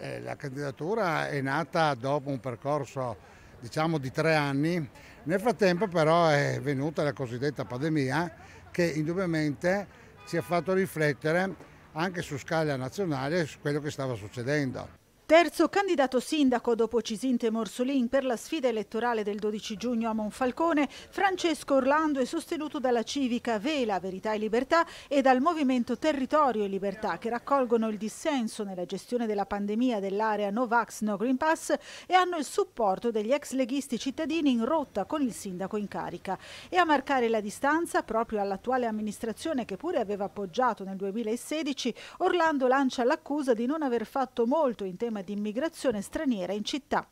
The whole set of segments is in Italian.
eh, la candidatura è nata dopo un percorso diciamo di tre anni, nel frattempo però è venuta la cosiddetta pandemia che indubbiamente ci ha fatto riflettere anche su scala nazionale su quello che stava succedendo. Terzo candidato sindaco dopo Cisinte Morsolin per la sfida elettorale del 12 giugno a Monfalcone, Francesco Orlando è sostenuto dalla civica Vela, Verità e Libertà e dal movimento Territorio e Libertà che raccolgono il dissenso nella gestione della pandemia dell'area Novax No Green Pass e hanno il supporto degli ex leghisti cittadini in rotta con il sindaco in carica. E a marcare la distanza proprio all'attuale amministrazione che pure aveva appoggiato nel 2016, Orlando lancia l'accusa di non aver fatto molto in tema di immigrazione straniera in città.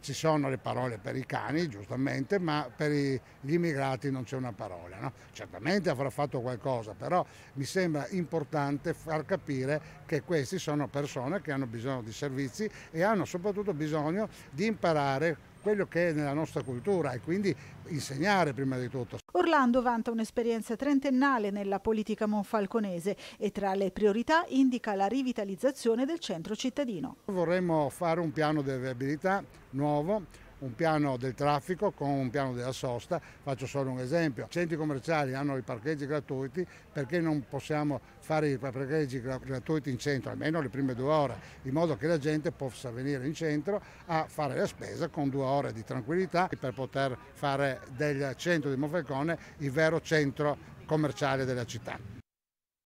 Ci sono le parole per i cani, giustamente, ma per gli immigrati non c'è una parola. No? Certamente avrà fatto qualcosa, però mi sembra importante far capire che questi sono persone che hanno bisogno di servizi e hanno soprattutto bisogno di imparare quello che è nella nostra cultura e quindi insegnare prima di tutto. Orlando vanta un'esperienza trentennale nella politica monfalconese e tra le priorità indica la rivitalizzazione del centro cittadino. Vorremmo fare un piano di viabilità nuovo un piano del traffico con un piano della sosta. Faccio solo un esempio. I centri commerciali hanno i parcheggi gratuiti, perché non possiamo fare i parcheggi gratuiti in centro, almeno le prime due ore, in modo che la gente possa venire in centro a fare la spesa con due ore di tranquillità per poter fare del centro di Monfalcone il vero centro commerciale della città.